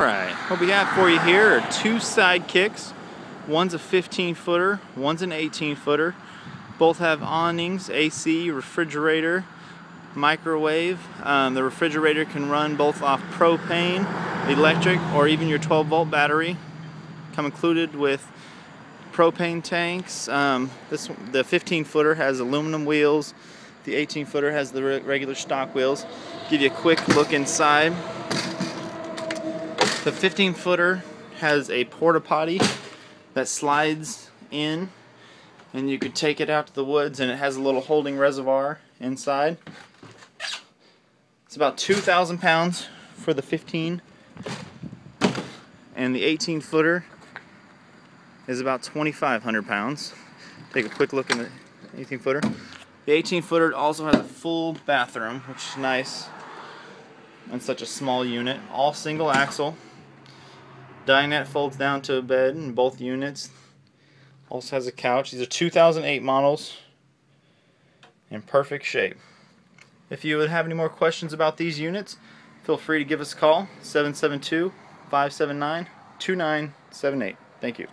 Alright, what we have for you here are two sidekicks. One's a 15 footer, one's an 18 footer. Both have awnings, AC, refrigerator, microwave. Um, the refrigerator can run both off propane, electric, or even your 12 volt battery. Come included with propane tanks. Um, this The 15 footer has aluminum wheels. The 18 footer has the re regular stock wheels. Give you a quick look inside. The 15 footer has a porta potty that slides in and you could take it out to the woods and it has a little holding reservoir inside. It's about 2,000 pounds for the 15 and the 18 footer is about 2,500 pounds. Take a quick look in the 18 footer. The 18 footer also has a full bathroom, which is nice on such a small unit. All single axle. Dinette folds down to a bed in both units. Also has a couch. These are 2008 models in perfect shape. If you would have any more questions about these units, feel free to give us a call 772 579 2978. Thank you.